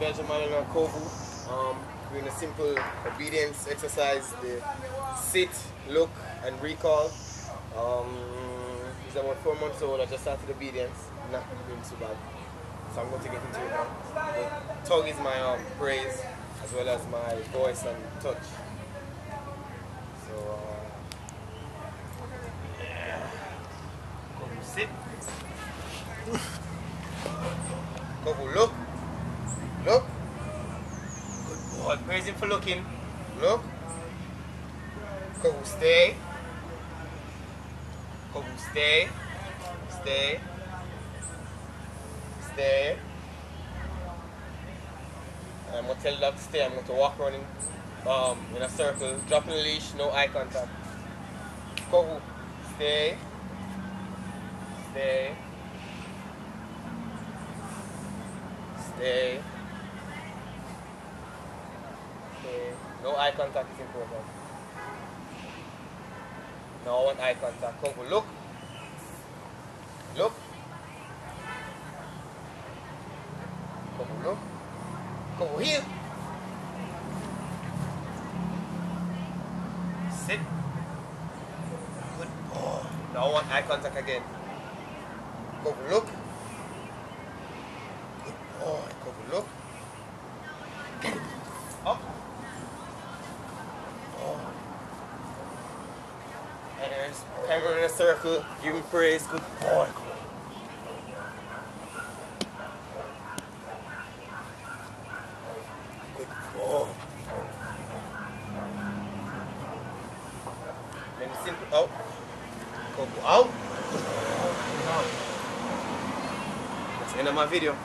And Kovu. Um, doing a simple obedience exercise, the sit, look, and recall. Um, he's about four months old. I just started obedience, not doing too bad. So I'm going to get into it now. Tug is my um, praise as well as my voice and touch. So, uh, yeah. Kovu sit. Kovu look. Look. Good boy. Praise him for looking. Look. Kovu stay. Go stay. Stay. Stay. I'm gonna tell the dog to stay. I'm going to walk around in, um, in a circle, dropping the leash, no eye contact. Kovu, stay. Stay. Stay. Stay. No eye contact is important. No one eye contact. Kovu, look. Look. Kovu, look. Kovu, here. Sit. Good boy. Now one eye contact again. Kovu, look. Good boy. Kovu, look. Up. Oh. There's kangaroo in a circle. Give him praise. Good boy. Good boy. Then simple oh. out. Kovu out. That's the end of my video.